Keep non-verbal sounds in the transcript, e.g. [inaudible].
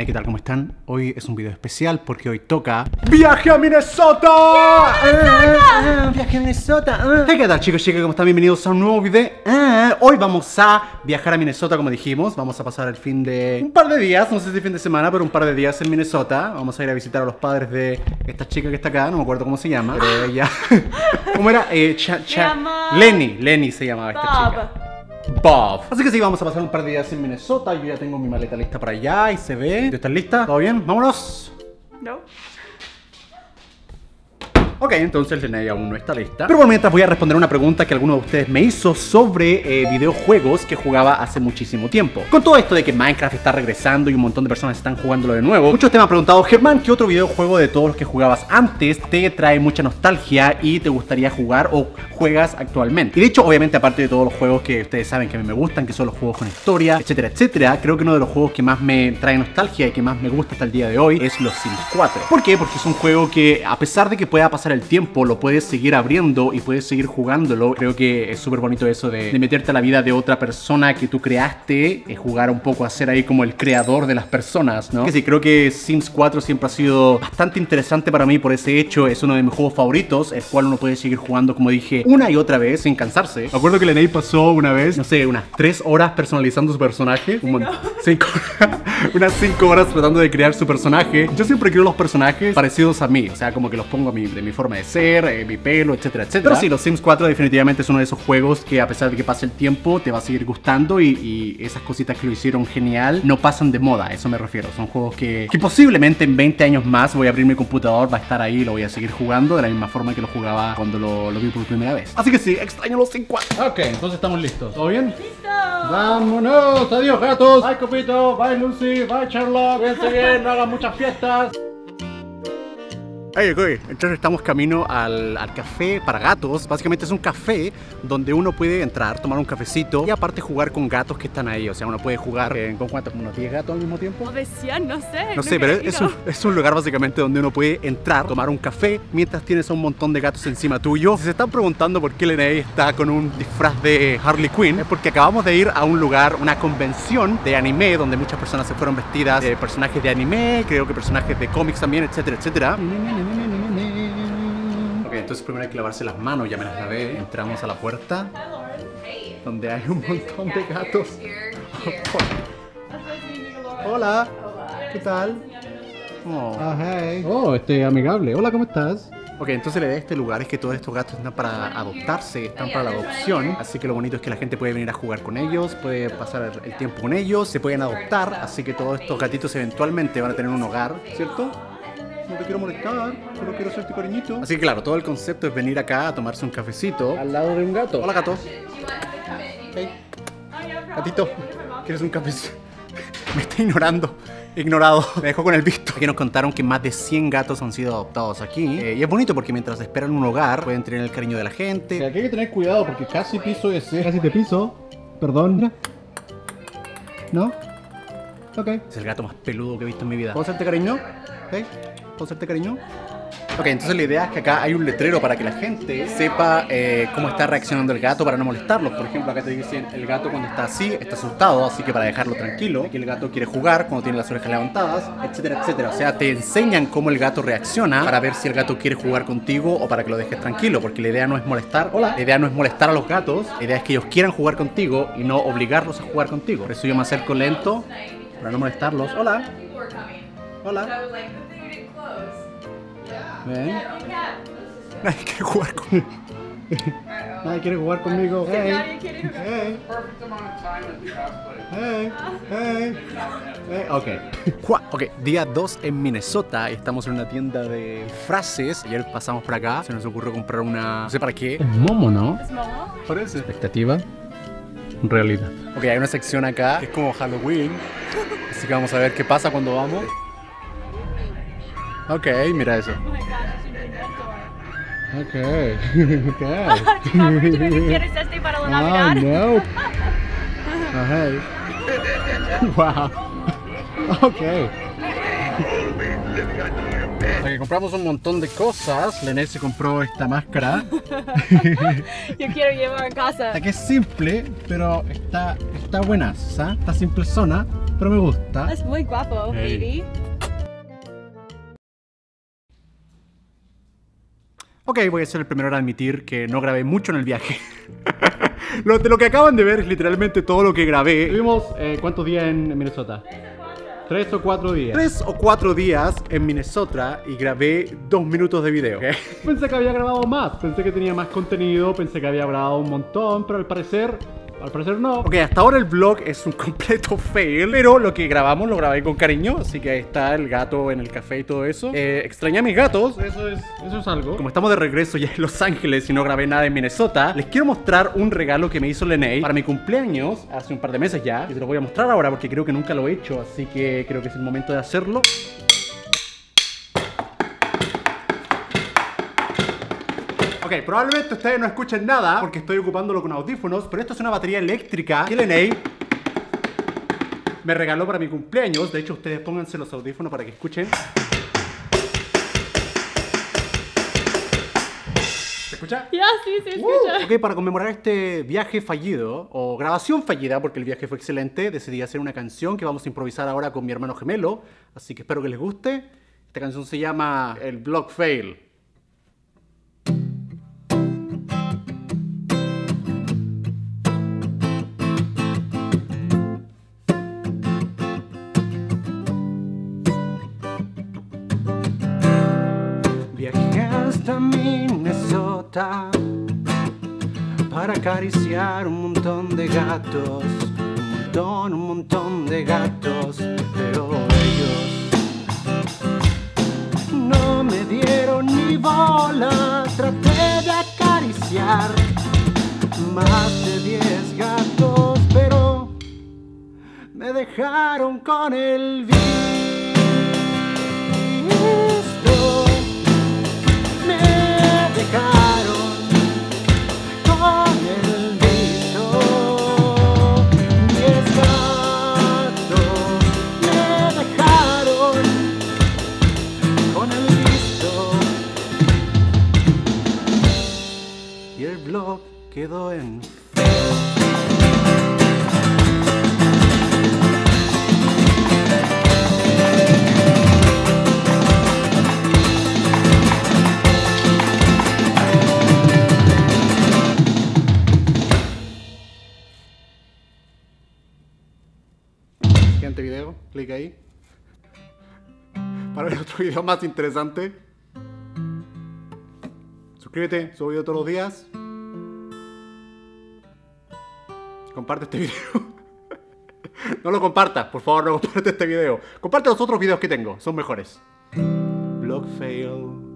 Hey, ¿qué tal? ¿Cómo están? Hoy es un video especial porque hoy toca ¡Viaje a Minnesota! ¡Viaje a ¡Viaje a Minnesota! Hey, ¿qué tal chicos, chicas? ¿Cómo están? Bienvenidos a un nuevo video Hoy vamos a viajar a Minnesota, como dijimos Vamos a pasar el fin de... un par de días, no sé si fin de semana, pero un par de días en Minnesota Vamos a ir a visitar a los padres de esta chica que está acá, no me acuerdo cómo se llama Pero ella... [laughs] ¿Cómo era? Eh, cha, cha... llama- Lenny, Lenny se llamaba esta Bob. chica Bob. Así que sí, vamos a pasar un par de días en Minnesota. Yo ya tengo mi maleta lista para allá y se ve. ¿Tú estás lista? ¿Todo bien? ¡Vámonos! No. Ok, entonces Leney aún no está lista. Pero por mientras voy a responder una pregunta que alguno de ustedes me hizo sobre eh, videojuegos que jugaba hace muchísimo tiempo. Con todo esto de que Minecraft está regresando y un montón de personas están jugándolo de nuevo, muchos te me han preguntado, Germán, ¿qué otro videojuego de todos los que jugabas antes te trae mucha nostalgia y te gustaría jugar o juegas actualmente? Y de hecho, obviamente, aparte de todos los juegos que ustedes saben que a mí me gustan, que son los juegos con historia, etcétera, etcétera, creo que uno de los juegos que más me trae nostalgia y que más me gusta hasta el día de hoy es los Sims 4. ¿Por qué? Porque es un juego que, a pesar de que pueda pasar el tiempo, lo puedes seguir abriendo y puedes seguir jugándolo. Creo que es súper bonito eso de, de meterte a la vida de otra persona que tú creaste, eh, jugar un poco a ser ahí como el creador de las personas, ¿no? Que sí, creo que Sims 4 siempre ha sido bastante interesante para mí por ese hecho. Es uno de mis juegos favoritos, el cual uno puede seguir jugando, como dije, una y otra vez sin cansarse. Me acuerdo que Leney pasó una vez, no sé, unas 3 horas personalizando su personaje. Un mon- cinco- [laughs] [laughs] unas 5 horas tratando de crear su personaje. Yo siempre creo los personajes parecidos a mí, o sea, como que los pongo a mi, de mi forma de ser, eh, mi pelo, etcétera, etcétera. Pero sí, los Sims 4 definitivamente es uno de esos juegos que a pesar de que pase el tiempo, te va a seguir gustando y, y esas cositas que lo hicieron genial no pasan de moda, a eso me refiero. Son juegos que, que posiblemente en 20 años más voy a abrir mi computador, va a estar ahí y lo voy a seguir jugando de la misma forma que lo jugaba cuando lo, lo vi por primera vez. Así que sí, extraño los Sims 4. Ok, entonces estamos listos. ¿Todo bien? Listo. ¡Vámonos! ¡Adiós, gatos! ¡Bye, Copito! ¡Bye, Lucy! ¡Bye, Charlotte! ¡Cuídense bien! ¡No hagan muchas fiestas! Hey, ok, entonces estamos camino al, al café para gatos. Básicamente es un café donde uno puede entrar, tomar un cafecito y aparte jugar con gatos que están ahí. O sea, uno puede jugar eh, con cuántos, unos 10 gatos al mismo tiempo. Ver, 100, no sé. No sé, pero es un, es un lugar básicamente donde uno puede entrar, tomar un café mientras tienes a un montón de gatos encima tuyo. Si se están preguntando por qué Leney está con un disfraz de Harley Quinn, es porque acabamos de ir a un lugar, una convención de anime, donde muchas personas se fueron vestidas de personajes de anime, creo que personajes de cómics también, etcétera, etcétera. Ok, entonces primero hay que lavarse las manos, ya me las lavé. Entramos a la puerta, donde hay un montón de gatos. [laughs] Hola, ¿qué tal? Oh. Oh, este amigable. Hola, ¿cómo estás? Ok, entonces la idea de este lugar es que todos estos gatos están para adoptarse, están para la adopción, así que lo bonito es que la gente puede venir a jugar con ellos, puede pasar el tiempo con ellos, se pueden adoptar, así que todos estos gatitos eventualmente van a tener un hogar, ¿cierto? No te quiero molestar, solo quiero ser tu cariñito. Así que claro, todo el concepto es venir acá a tomarse un cafecito al lado de un gato. Hola, gato. Hey. Gatito, ¿quieres un cafecito? [laughs] Me está ignorando. Ignorado. Me dejó con el visto. Aquí nos contaron que más de 100 gatos han sido adoptados aquí. Eh, y es bonito porque mientras esperan un hogar, pueden tener el cariño de la gente. Aquí hay que tener cuidado porque casi piso ese. Casi te piso. Perdón. ¿No? Ok. Es el gato más peludo que he visto en mi vida. ¿Puedo hacerte cariño? ¿Hey? ¿Puedo hacerte cariño? Ok, entonces la idea es que acá hay un letrero para que la gente sepa eh, cómo está reaccionando el gato para no molestarlo. Por ejemplo, acá te dicen el gato cuando está así, está asustado, así que para dejarlo tranquilo. Aquí el gato quiere jugar cuando tiene las orejas levantadas, etcétera, etcétera. O sea, te enseñan cómo el gato reacciona para ver si el gato quiere jugar contigo o para que lo dejes tranquilo. Porque la idea no es molestar. Hola. La idea no es molestar a los gatos. La idea es que ellos quieran jugar contigo y no obligarlos a jugar contigo. Por eso yo me acerco lento para no molestarlos. Hola. Hola. Ven. [laughs] Nadie quiere jugar conmigo. Nadie quiere jugar conmigo. Hey. Hey. Hey. Hey. Hey. Ok. Jua- Ok, día 2 en Minnesota. Estamos en una tienda de frases. Ayer pasamos por acá. Se nos ocurrió comprar una. No sé para qué. Es momo, ¿no? ¿Es momo? Parece. Expectativa. Realidad. Ok, hay una sección acá que es como Halloween. Así que vamos a ver qué pasa cuando vamos. Ok, mira eso. Ok. [laughs] ok. Chica, ¿tú quieres este para la Ah, Navidad? no. [laughs] Ajá. [laughs] Wow. Ok. Sea que compramos un montón de cosas. Lené se compró esta máscara. Yo quiero llevar a casa. Esta que es simple, pero está, está buena, ¿sabes? Está simple zona. pero me gusta. Es muy guapo, Hey. baby. Ok, voy a ser el primero en admitir que no grabé mucho en el viaje. [laughs] lo, de lo que acaban de ver es literalmente todo lo que grabé. Tuvimos, eh, ¿cuántos días en Minnesota? Tres o cuatro días. Tres o cuatro días en Minnesota y grabé dos minutos de video. Pensé que había grabado más, pensé que tenía más contenido, pensé que había grabado un montón, pero al parecer, al parecer no. Ok, hasta ahora el vlog es un [laughs] completo fail, pero lo que grabamos lo grabé con cariño, así que ahí está el gato en el café y todo eso. Eh, extrañé a mis gatos. Eso es, eso es algo. Como estamos de regreso ya en Los Ángeles y no grabé nada en Minnesota, les quiero mostrar un regalo que me hizo Lene para mi cumpleaños hace un par de meses ya. Y te lo voy a mostrar ahora porque creo que nunca lo he hecho, así que creo que es el momento de hacerlo. Ok, probablemente ustedes no escuchen nada porque estoy ocupándolo con audífonos, pero esto es una batería eléctrica que Lene me regaló para mi cumpleaños. De hecho, ustedes pónganse los audífonos para que escuchen. ¿Se escucha? Ya, sí, se escucha. Ok, para conmemorar este viaje fallido, o grabación fallida, porque el viaje fue excelente, decidí hacer una canción que vamos a improvisar ahora con mi hermano gemelo, así que espero que les guste. Esta canción se llama El Block Fail. Hasta Minnesota para acariciar un montón de gatos, un montón, un montón de gatos, pero ellos no me dieron ni bola. Traté de acariciar más de 10 gatos, pero me dejaron con el visto. Quedó en Siguiente video, clic ahí. Para ver otro video más interesante. Suscríbete, subo video todos los días. Comparte este video. [laughs] No lo compartas, por favor, no comparte este video. Comparte los otros videos que tengo, son mejores. Block fail.